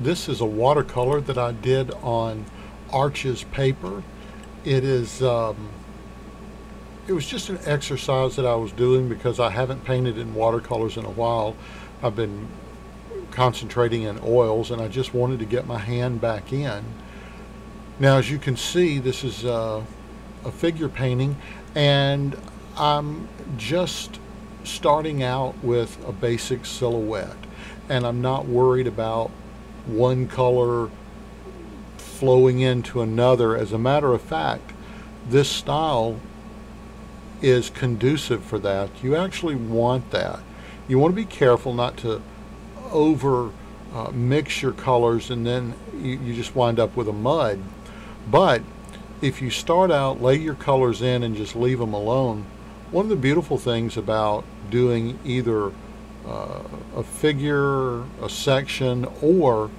this is a watercolor that I did on Arches paper. It is, um, it was just an exercise that I was doing because I haven't painted in watercolors in a while. I've been concentrating in oils and I just wanted to get my hand back in. Now, as you can see, this is uh, a figure painting and I'm just starting out with a basic silhouette and I'm not worried about one color flowing into another. As a matter of fact, this style is conducive for that. You actually want that. You want to be careful not to over uh, mix your colors and then you, you just wind up with a mud. But if you start out, lay your colors in and just leave them alone, one of the beautiful things about doing either uh, a figure, a section, or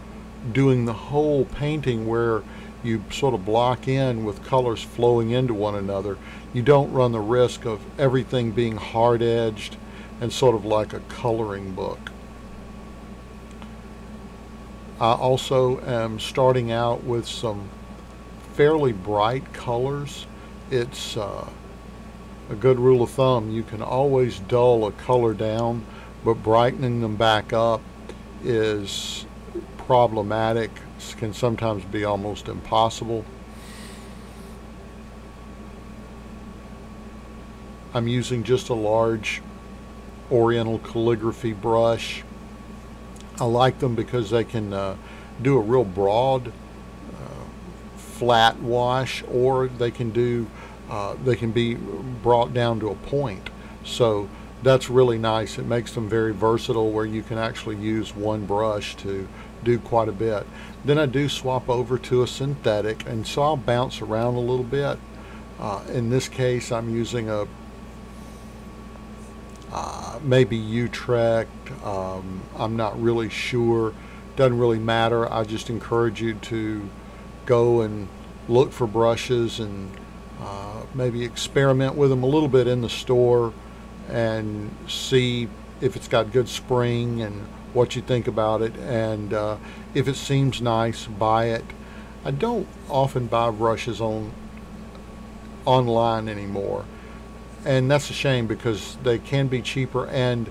doing the whole painting where you sort of block in with colors flowing into one another, you don't run the risk of everything being hard edged and sort of like a coloring book. I also am starting out with some fairly bright colors. It's uh, a good rule of thumb. You can always dull a color down, but brightening them back up is problematic, can sometimes be almost impossible. I'm using just a large oriental calligraphy brush. I like them because they can uh, do a real broad uh, flat wash or they can do uh, they can be brought down to a point so that's really nice it makes them very versatile where you can actually use one brush to do quite a bit. Then I do swap over to a synthetic and so I'll bounce around a little bit. Uh, in this case I'm using a uh, maybe Utrecht, um, I'm not really sure, doesn't really matter. I just encourage you to go and look for brushes and uh, maybe experiment with them a little bit in the store and see if it's got good spring and what you think about it, and uh, if it seems nice, buy it. I don't often buy brushes on online anymore, and that's a shame because they can be cheaper. And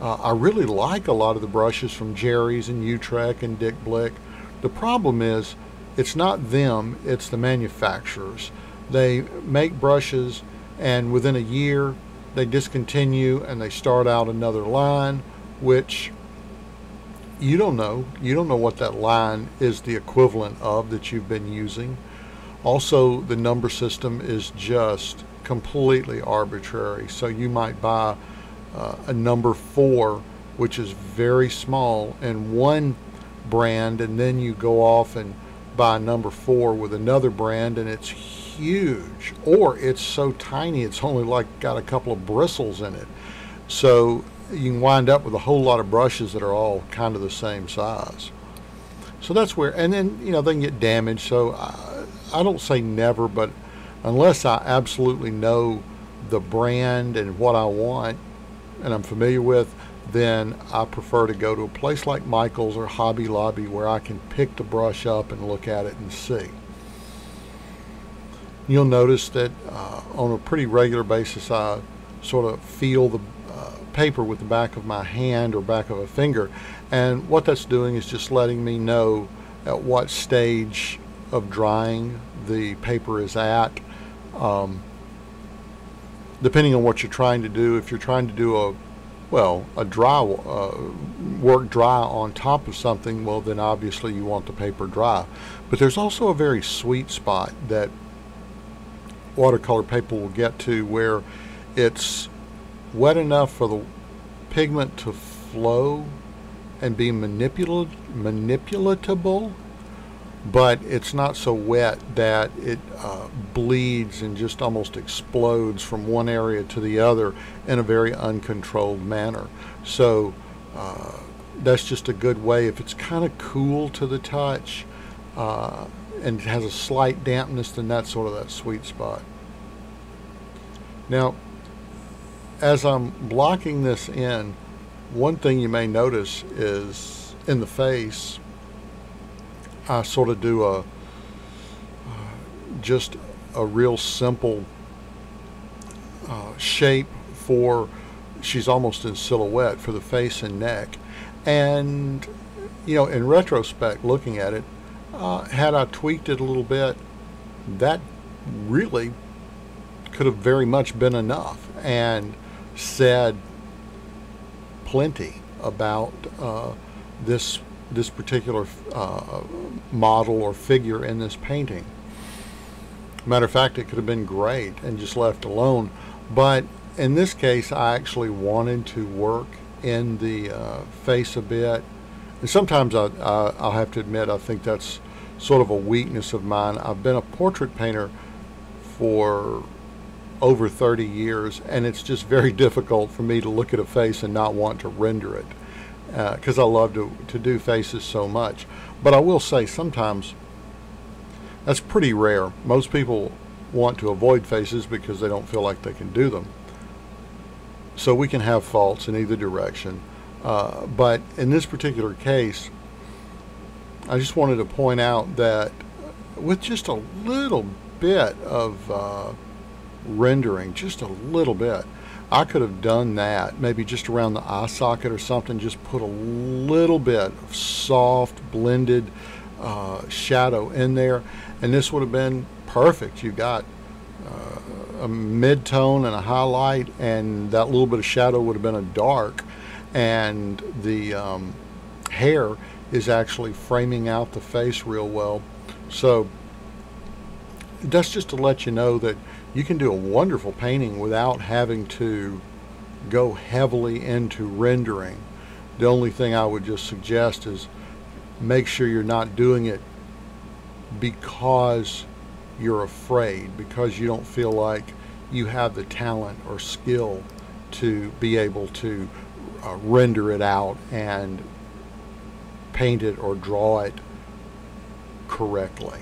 uh, I really like a lot of the brushes from Jerry's and Utrecht and Dick Blick. The problem is, it's not them; it's the manufacturers. They make brushes, and within a year, they discontinue and they start out another line, which you don't know. You don't know what that line is the equivalent of that you've been using. Also, the number system is just completely arbitrary. So you might buy uh, a number four, which is very small, in one brand, and then you go off and buy number four with another brand, and it's huge. Or it's so tiny, it's only like got a couple of bristles in it. So you can wind up with a whole lot of brushes that are all kind of the same size. So that's where, and then, you know, they can get damaged. So I, I don't say never, but unless I absolutely know the brand and what I want and I'm familiar with, then I prefer to go to a place like Michael's or Hobby Lobby where I can pick the brush up and look at it and see. You'll notice that uh, on a pretty regular basis I sort of feel the paper with the back of my hand or back of a finger. And what that's doing is just letting me know at what stage of drying the paper is at. Um, depending on what you're trying to do, if you're trying to do a well, a dry uh, work dry on top of something, well, then obviously you want the paper dry. But there's also a very sweet spot that watercolor paper will get to where it's wet enough for the pigment to flow and be manipul manipulatable, but it's not so wet that it uh, bleeds and just almost explodes from one area to the other in a very uncontrolled manner. So uh, that's just a good way. If it's kind of cool to the touch uh, and has a slight dampness, then that's sort of that sweet spot. Now, as I'm blocking this in, one thing you may notice is in the face, I sort of do a uh, just a real simple uh, shape for she's almost in silhouette for the face and neck and you know in retrospect looking at it uh, had I tweaked it a little bit that really could have very much been enough and said plenty about uh, this this particular uh, model or figure in this painting. Matter of fact, it could have been great and just left alone. But in this case, I actually wanted to work in the uh, face a bit. And sometimes I, I, I'll have to admit, I think that's sort of a weakness of mine. I've been a portrait painter for over 30 years, and it's just very difficult for me to look at a face and not want to render it because uh, I love to, to do faces so much. But I will say sometimes that's pretty rare. Most people want to avoid faces because they don't feel like they can do them. So we can have faults in either direction. Uh, but in this particular case, I just wanted to point out that with just a little bit of uh, rendering, just a little bit, I could have done that, maybe just around the eye socket or something, just put a little bit of soft blended uh, shadow in there, and this would have been perfect. You've got uh, a mid-tone and a highlight, and that little bit of shadow would have been a dark, and the um, hair is actually framing out the face real well. So that's just to let you know that you can do a wonderful painting without having to go heavily into rendering. The only thing I would just suggest is make sure you're not doing it because you're afraid, because you don't feel like you have the talent or skill to be able to uh, render it out and paint it or draw it correctly.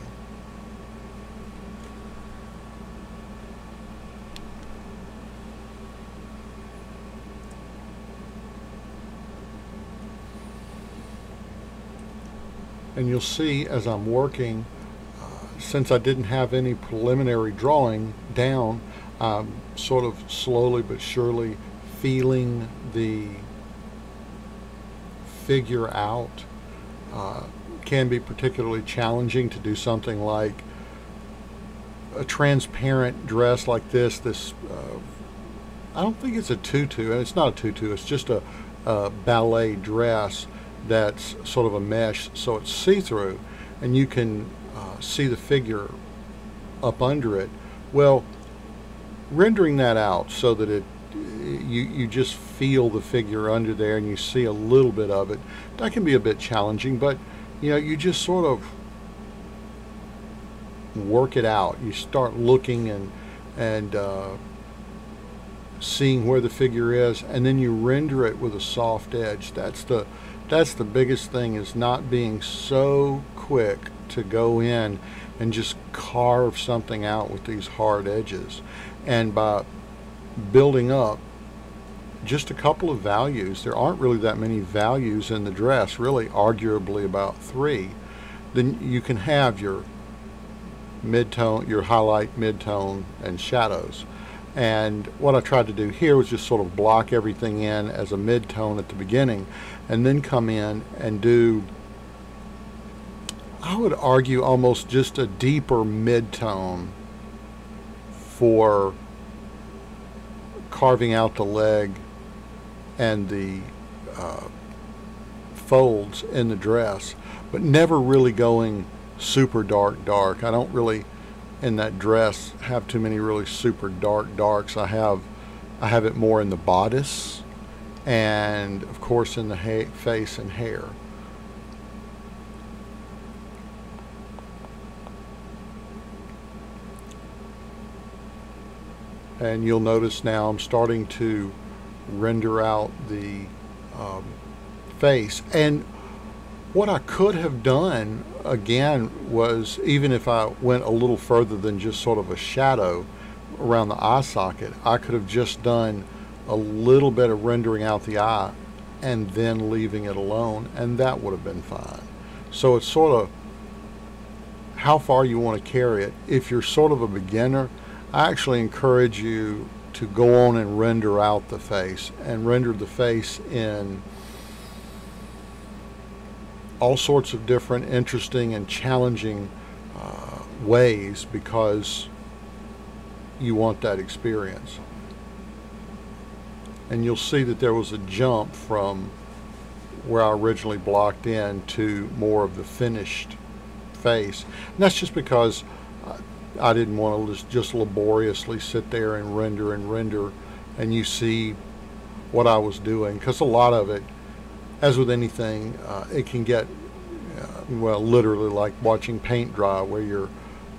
and you'll see as I'm working uh, since I didn't have any preliminary drawing down I'm sort of slowly but surely feeling the figure out uh, can be particularly challenging to do something like a transparent dress like this this uh, I don't think it's a tutu and it's not a tutu it's just a, a ballet dress that's sort of a mesh so it's see-through and you can uh, see the figure up under it. Well rendering that out so that it you you just feel the figure under there and you see a little bit of it. That can be a bit challenging but you know you just sort of work it out. You start looking and and uh, seeing where the figure is and then you render it with a soft edge. That's the that's the biggest thing is not being so quick to go in and just carve something out with these hard edges. And by building up just a couple of values. There aren't really that many values in the dress really arguably about three. Then you can have your mid-tone your highlight mid-tone and shadows. And what I tried to do here was just sort of block everything in as a mid-tone at the beginning and then come in and do I would argue almost just a deeper mid-tone for carving out the leg and the uh, folds in the dress but never really going super dark dark I don't really in that dress have too many really super dark darks I have I have it more in the bodice and of course in the face and hair. And you'll notice now I'm starting to render out the um, face. And what I could have done again was even if I went a little further than just sort of a shadow around the eye socket, I could have just done a little bit of rendering out the eye and then leaving it alone and that would have been fine. So it's sort of how far you want to carry it. If you're sort of a beginner, I actually encourage you to go on and render out the face and render the face in all sorts of different interesting and challenging uh, ways because you want that experience. And you'll see that there was a jump from where I originally blocked in to more of the finished face. And that's just because I didn't want to just, laboriously sit there and render and render and you see what I was doing because a lot of it, as with anything, uh, it can get, uh, well, literally like watching paint dry where you're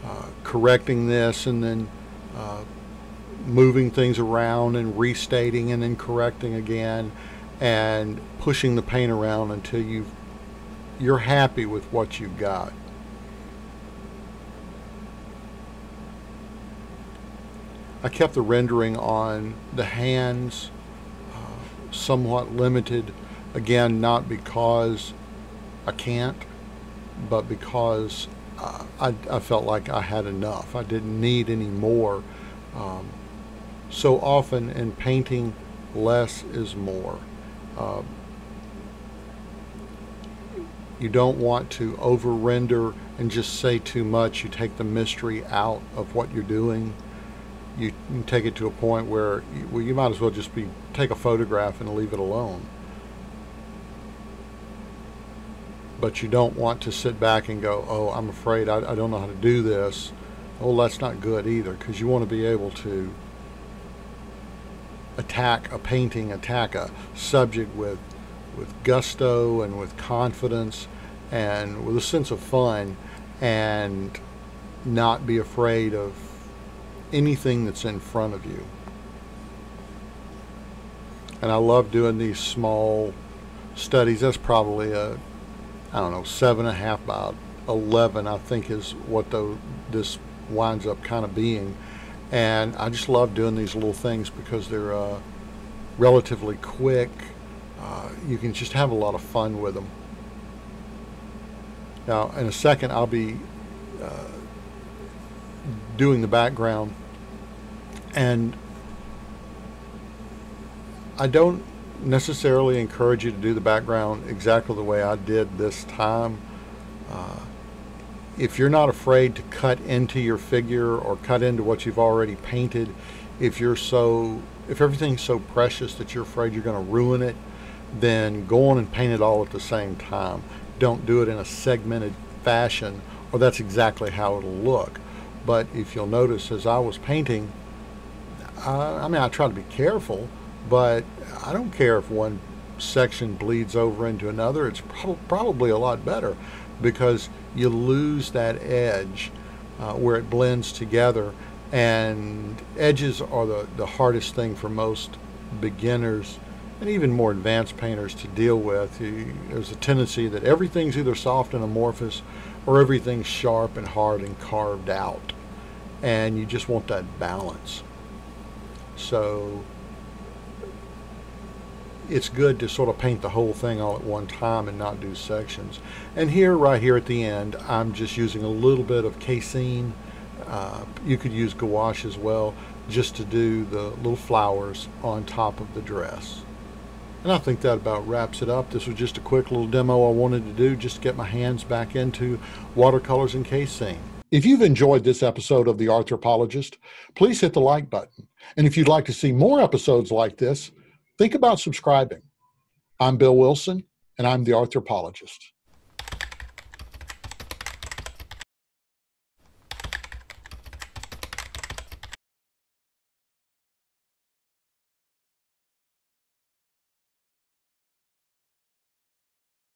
uh, correcting this and then uh, moving things around and restating and then correcting again and pushing the paint around until you you're happy with what you've got. I kept the rendering on the hands uh, somewhat limited. Again, not because I can't, but because uh, I, I, felt like I had enough. I didn't need any more. Um, so often in painting, less is more. Uh, you don't want to over render and just say too much. You take the mystery out of what you're doing you take it to a point where you, well, you might as well just be take a photograph and leave it alone. But you don't want to sit back and go, oh, I'm afraid I, I don't know how to do this. Oh, that's not good either, because you want to be able to attack a painting, attack a subject with with gusto and with confidence and with a sense of fun and not be afraid of anything that's in front of you. And I love doing these small studies. That's probably a, I don't know, seven and a half by 11, I think is what the, this winds up kind of being. And I just love doing these little things because they're uh, relatively quick. Uh, you can just have a lot of fun with them. Now, in a second, I'll be uh, doing the background. And I don't necessarily encourage you to do the background exactly the way I did this time. Uh, if you're not afraid to cut into your figure or cut into what you've already painted, if you're so, if everything's so precious that you're afraid you're going to ruin it, then go on and paint it all at the same time. Don't do it in a segmented fashion, or that's exactly how it'll look. But if you'll notice, as I was painting, uh, I mean, I try to be careful, but I don't care if one section bleeds over into another. It's prob- probably a lot better because you lose that edge uh, where it blends together. And edges are the, the hardest thing for most beginners and even more advanced painters to deal with. You, there's a tendency that everything's either soft and amorphous or everything's sharp and hard and carved out. And you just want that balance. So it's good to sort of paint the whole thing all at one time and not do sections. And here, right here at the end, I'm just using a little bit of casein. Uh, you could use gouache as well, just to do the little flowers on top of the dress. And I think that about wraps it up. This was just a quick little demo I wanted to do just to get my hands back into watercolors and casein. If you've enjoyed this episode of The Arthropologist, please hit the like button. And if you'd like to see more episodes like this, think about subscribing. I'm Bill Wilson, and I'm The Arthropologist.